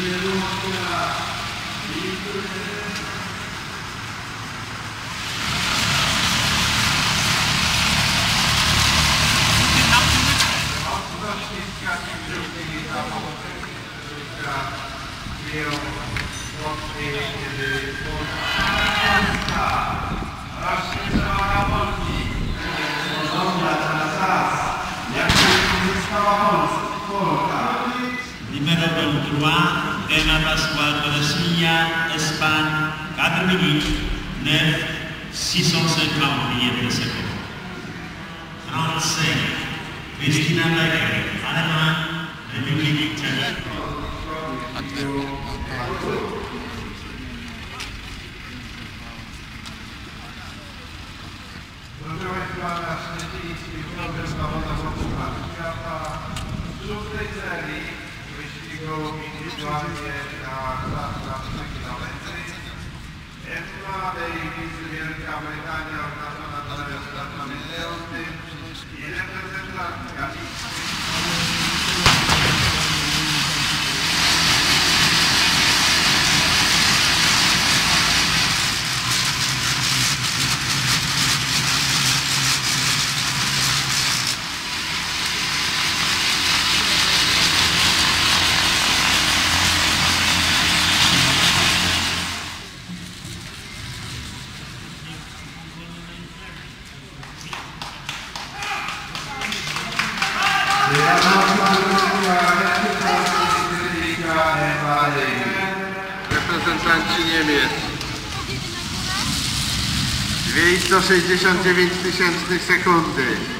くれるものがいいくれる témata squadresmia Espan 4 minutes 9 651 secondes. 35 Christina Becker, Allemagne Reprezentanci Niemiec. 269 tysięcznych sekundy.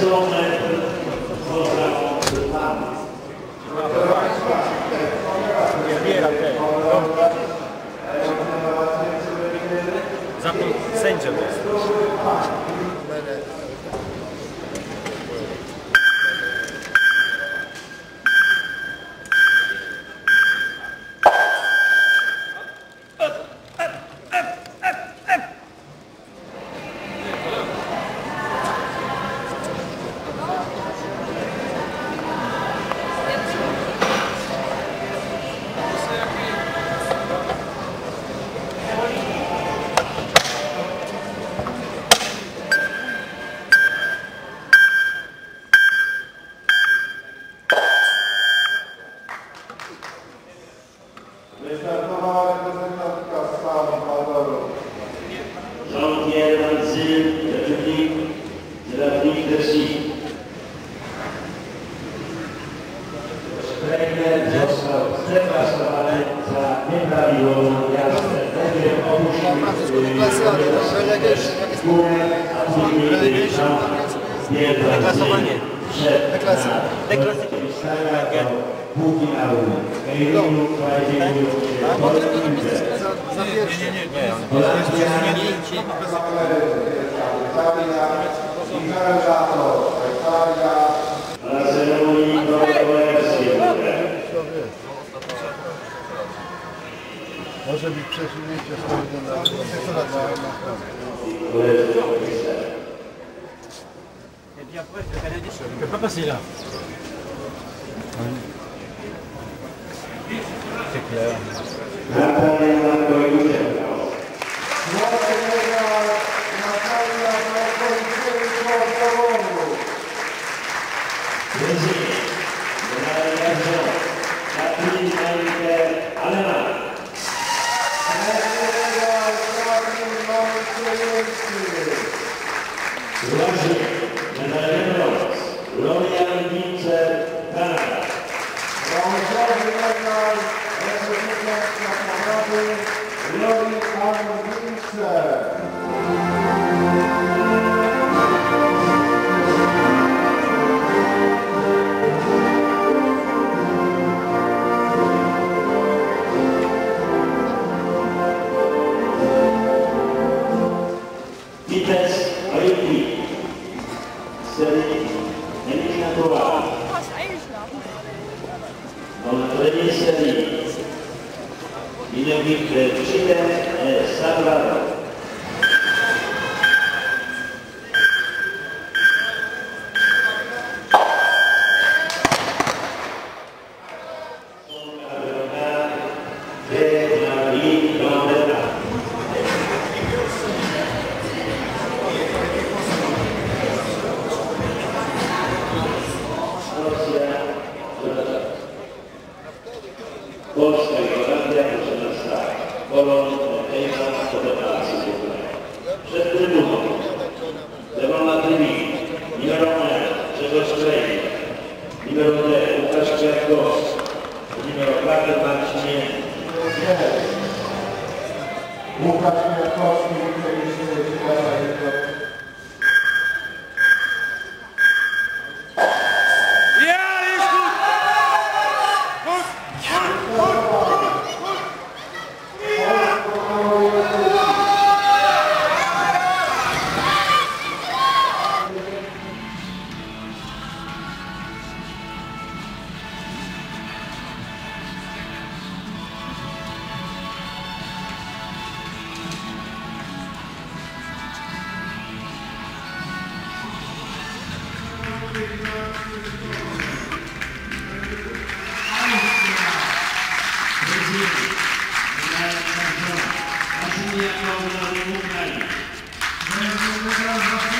Maintenant, 500 mètres, programme de femmes. Za to sędzią jest. Let Mr. Kumar Może być Et bien après, le Canadien ne pas passer. C'est clair. Łukasz Kwiatkowski, numer 2, Marcin Łukasz Kwiatkowski, Thank you.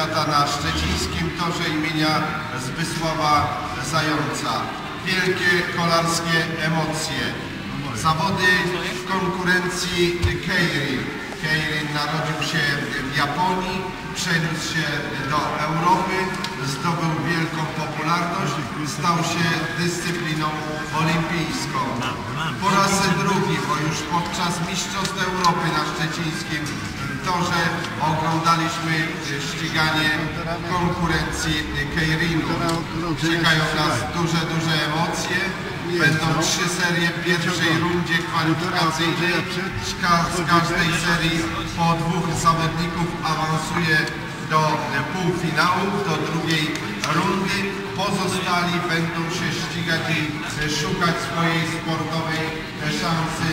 Świata na szczecińskim torze imienia Zbysława Zająca. Wielkie kolarskie emocje. Zawody w konkurencji Keirin. Keirin narodził się w Japonii, przeniósł się do Europy, zdobył wielką popularność, stał się dyscypliną olimpijską. Po raz drugi, bo już podczas Mistrzostw Europy na szczecińskim torze oglądaliśmy ściganie konkurencji Keirinu. Czekają nas duże, duże emocje. Będą trzy serie w pierwszej rundzie kwalifikacyjnej. Ka- Z każdej serii po dwóch zawodników awansuje do półfinałów, do drugiej rundy. Pozostali będą się ścigać i szukać swojej sportowej szansy.